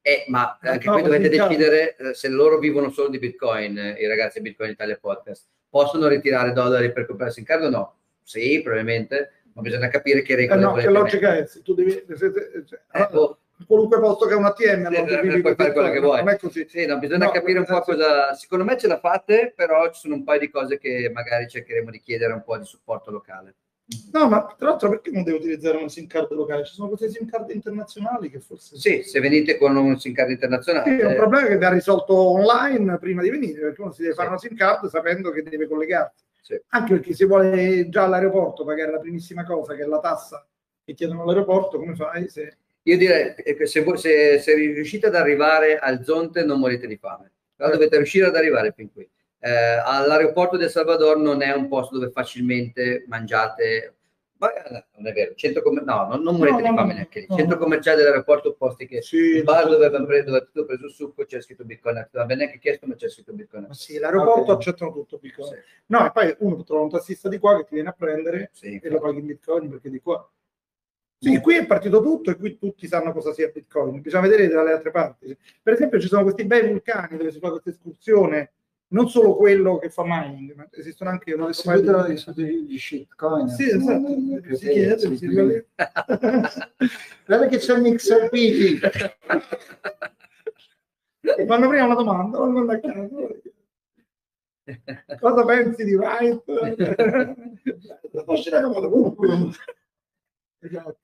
Eh, ma anche no, qui dovete decidere eh, se loro vivono solo di Bitcoin, eh, i ragazzi di Bitcoin Italia Podcast possono ritirare dollari per comprarsi in card o no? Sì, probabilmente, ma bisogna capire che regole. Eh no, che logica è? Se tu devi, se, se, se, eh, oh. qualunque posto che è un ATM, sì, allora puoi fare quello che vuoi. Non è così. Sì, no, bisogna no, capire un po' cosa. Secondo me ce la fate, però ci sono un paio di cose che magari cercheremo di chiedere un po' di supporto locale. No, ma tra l'altro perché non devo utilizzare una SIM card locale? Ci sono queste SIM card internazionali che forse... Sì, se venite con un SIM card internazionale... Sì, è un problema che va risolto online prima di venire, perché uno si deve sì. fare una SIM card sapendo che deve collegarsi. Sì. Anche perché se vuole già all'aeroporto pagare la primissima cosa, che è la tassa che chiedono all'aeroporto, come fai? Se... Io direi che se, se, se riuscite ad arrivare al Zonte non morite di fame, però eh. dovete riuscire ad arrivare fin qui eh, all'aeroporto del Salvador non è un posto dove facilmente mangiate non è vero, centro com- no, non, non morite no, di fame neanche lì. No. Centro commerciale dell'aeroporto, posti che sì, il bar dove abbiamo preso, dove tutto preso il succo, c'è scritto Bitcoin. Non abbiamo neanche chiesto, ma c'è scritto Bitcoin. Ma sì, l'aeroporto okay. accettano tutto Bitcoin. Sì. No, e poi uno trova un tassista di qua che ti viene a prendere sì, e lo paghi in Bitcoin perché di qua. Sì, qui è partito tutto e qui tutti sanno cosa sia Bitcoin. Bisogna vedere dalle altre parti. Per esempio, ci sono questi bei vulcani dove si fa questa escursione non solo quello che fa mining, ma esistono anche non si vedono gli shitcoin. Sì, esatto. Si chiede, si chiede. Guarda che c'è un XRP. Fanno prima una domanda, non manda a caso. Cosa pensi di White? esatto.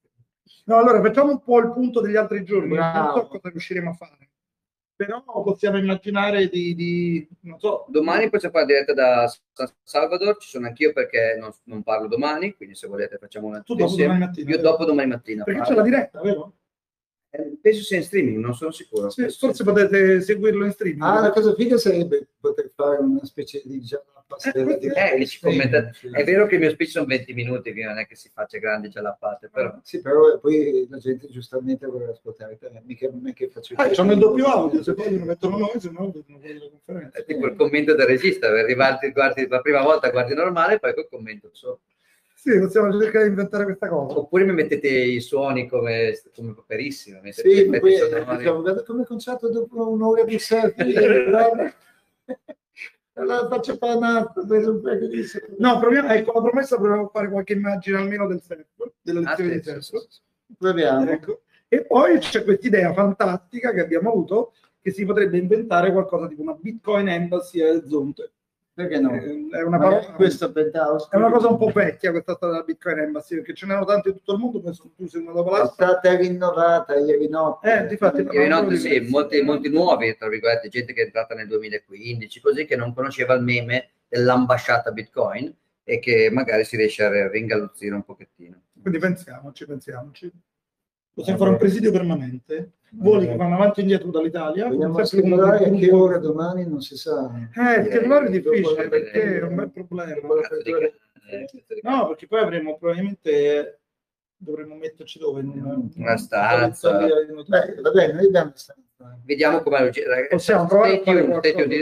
No, allora facciamo un po' il punto degli altri giorni, Bravo. non so cosa riusciremo a fare però possiamo immaginare di, di non so. Domani possiamo fare diretta da San Salvador, ci sono anch'io perché non, non parlo domani, quindi se volete facciamo una tu dopo domani mattina. Io dopo domani mattina. Perché parlo. c'è la diretta, vero? Eh, penso sia in streaming, non sono sicuro. Sì, forse potete seguirlo in streaming. Ah, la cosa figa sarebbe poter fare una specie di eh, eh, commenta... È vero che il mio speech sono 20 minuti, che non è che si faccia grandi giallapate, però... Sì, però poi la gente giustamente vorrà ascoltare te, mica non è che faccio... Ah, c'hanno il doppio audio, se poi lo mettono noi, se no vedono quello della conferenza. È tipo il commento del regista, arrivarti, guardi, la prima volta guardi normale, poi col commento sopra. Sì, possiamo cercare di inventare questa cosa. Oppure mi mettete i suoni come, come paperissimo. Sì, poi diciamo, come conciato dopo un'ora di selfie. la faccio fare una No, proviamo, ecco, la promessa proviamo a fare qualche immagine almeno del delle lezioni ah, di surf. Proviamo. Ecco. E poi c'è questa idea fantastica che abbiamo avuto che si potrebbe inventare qualcosa tipo una Bitcoin Embassy a Zonte. Perché no? Eh, è una, parola, questo penthouse. è una cosa un po' vecchia questa storia della Bitcoin Embassy, perché ce n'erano tanti in tutto il mondo, poi sono chiuse una dopo l'altra. È stata rinnovata ieri notte. Eh, difatti, ieri notte sì, molti, molti nuovi, tra virgolette, gente che è entrata nel 2015, così che non conosceva il meme dell'ambasciata Bitcoin e che magari si riesce a ringalluzzire un pochettino. Quindi pensiamoci, pensiamoci. Possiamo fare un presidio permanente? Voli che vanno avanti e indietro dall'Italia. Vogliamo schedulare a che ora domani non si sa. Eh, schedulare è difficile perché è un bel problema. No, perché poi avremo probabilmente dovremmo metterci dove? In una stanza. Beh, noi abbiamo stanza. Vediamo come lo Possiamo provare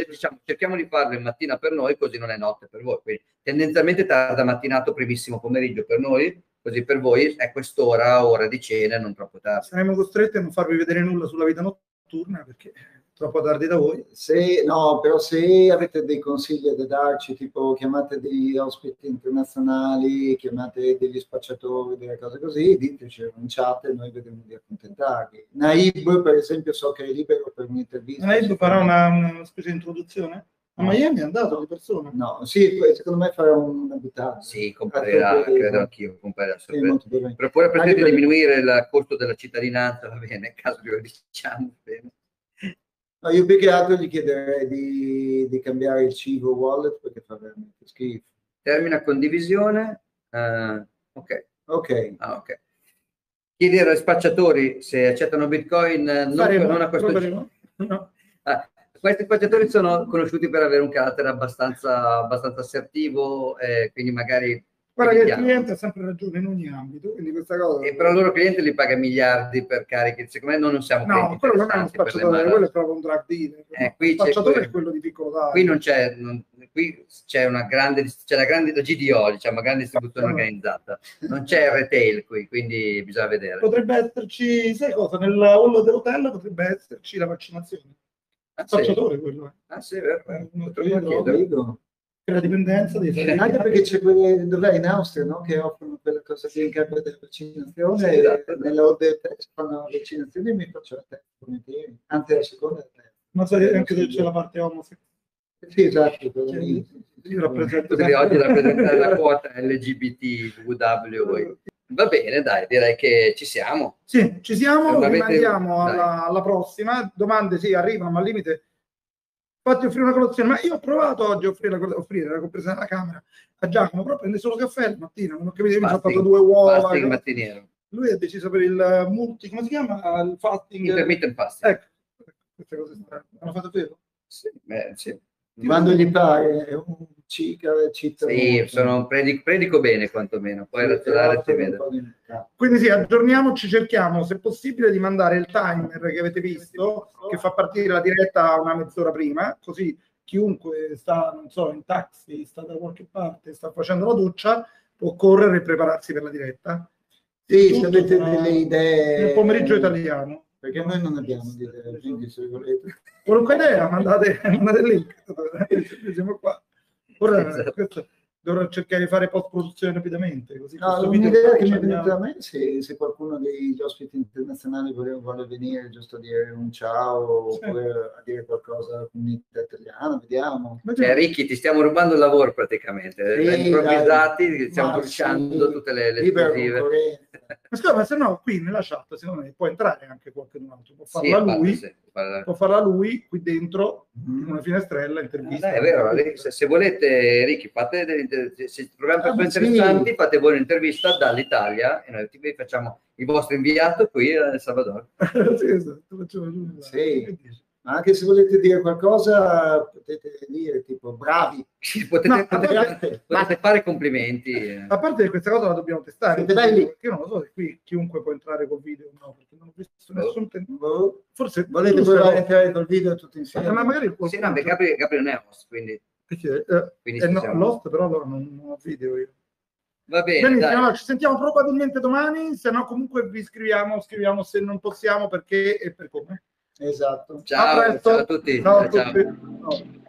diciamo, cerchiamo di farlo in mattina per noi, così non è notte per voi. Quindi, tendenzialmente tarda mattinato, primissimo pomeriggio per noi, Così per voi è quest'ora, ora di cena, non troppo tardi. Saremo costretti a non farvi vedere nulla sulla vita notturna perché è troppo tardi da voi. Se, no, però se avete dei consigli da darci, tipo chiamate degli ospiti internazionali, chiamate degli spacciatori, delle cose così, diteci in chat e noi vedremo di accontentarvi. Naib, per esempio, so che è libero per un'intervista. Naib farà una, una specie di introduzione? A Miami è andato di persona? No, sì, secondo me farà un abitato. Sì, comparirà, credo anch'io, comparirà. Sì, Però pure per per... diminuire il costo della cittadinanza, va bene, caso lo diciamo bene. No, io più che altro gli chiederei di, di cambiare il Civo Wallet perché fa veramente schifo. Termina condivisione. Uh, ok. Ok. Ah, ok. Chiedere ai spacciatori se accettano Bitcoin non, Faremo, non a questo No. Ah, questi spacciatori sono conosciuti per avere un carattere abbastanza, abbastanza assertivo, eh, quindi magari... Guarda che il cliente ha sempre ragione in ogni ambito, quindi questa cosa... E però il loro cliente li paga miliardi per cariche, secondo me noi non siamo No, quello non è uno spacciatore, quello è proprio un drug dealer. Eh, qui il spacciatore quello, è quello di piccolo taglio. Qui non c'è... Non, qui c'è una grande, c'è la grande la GDO, diciamo, grande distribuzione organizzata. Non c'è il retail qui, quindi bisogna vedere. Potrebbe esserci, sai cosa, nel hall dell'hotel potrebbe esserci la vaccinazione. Ah, Spacciatore quello. Ah sì, vero. vero. La dipendenza dei salari. Anche perché c'è quelle, dov'è in Austria, no? Che offrono quella cosa di in cambio della vaccinazione. Sì, esatto. Nella ODE fanno la vaccinazione e mi faccio la terza. Anzi, la seconda e la terza. Ma sai anche se c'è la parte omosessuale. Sì, esatto. Io rappresento oggi rappresentare la quota LGBTW. Va bene, dai, direi che ci siamo. Sì, ci siamo, rimandiamo alla, alla, prossima. Domande sì, arrivano, ma al limite fatti offrire una colazione. Ma io ho provato oggi a offrire la, offrire la compresa nella camera a Giacomo, però prende solo caffè la mattina, non ho capito, mi sono fatto due uova. mattiniero. Lui ha deciso per il multi, come si chiama? Il fasting. Intermittent fasting. Ecco, queste cose strane. Hanno fatto vero? Sì, beh, sì. Quando gli pare, è un cica, città. Sì, sono, predico, predico, bene quantomeno, poi sì, razionale si vede. Quindi sì, aggiorniamoci, cerchiamo se possibile di mandare il timer che avete visto, che fa partire la diretta una mezz'ora prima, così chiunque sta, non so, in taxi, sta da qualche parte, sta facendo la doccia, può correre e prepararsi per la diretta. Sì, se avete delle idee... Nel pomeriggio italiano perché noi non abbiamo di idee, quindi se volete. Qualunque idea, mandate, mandate il link. Siamo qua. Ora, esatto. questo, dovrò cercare di fare post produzione rapidamente. Così no, un'idea che mi è venuta a me, se, se qualcuno degli ospiti internazionali vuole, vuole, venire giusto a dire un ciao sì. oppure a dire qualcosa alla comunità italiana, vediamo. Cioè, Ricchi, ti stiamo rubando il lavoro praticamente. Sì, improvvisati, dai, stiamo bruciando sì, tutte le, le esclusive. Ma scusa, ma se no qui nella chat secondo me può entrare anche qualche altro, può farlo sì, lui. Sì farla. può farla lui qui dentro in una finestrella intervista. Ah, è vero, se, se, volete Ricky, fate delle, se troviamo persone ah, interessanti, sì. fate voi un'intervista dall'Italia e noi vi facciamo il vostro inviato qui a El Salvador. sì, esatto, facciamo sì. Ma anche se volete dire qualcosa, potete dire tipo bravi. potete, no, potete, parte, potete fare complimenti. Eh. A parte che questa cosa la dobbiamo testare. Perché io non lo so se qui chiunque può entrare col video o no, perché non ho visto oh. nessun tempo. Oh. Forse volete provare a entrare col video tutti insieme. Eh, ma magari sì, no, Gabriele, Gabriele non è host, quindi... Perché, eh, quindi eh, no, l'host però allora non, non ho video io. Va bene. Benissimo, allora, ci sentiamo probabilmente domani, se no comunque vi scriviamo, scriviamo se non possiamo perché e per come. Esatto. Ciao, a ciao a tutti. Ciao a tutti. Ciao.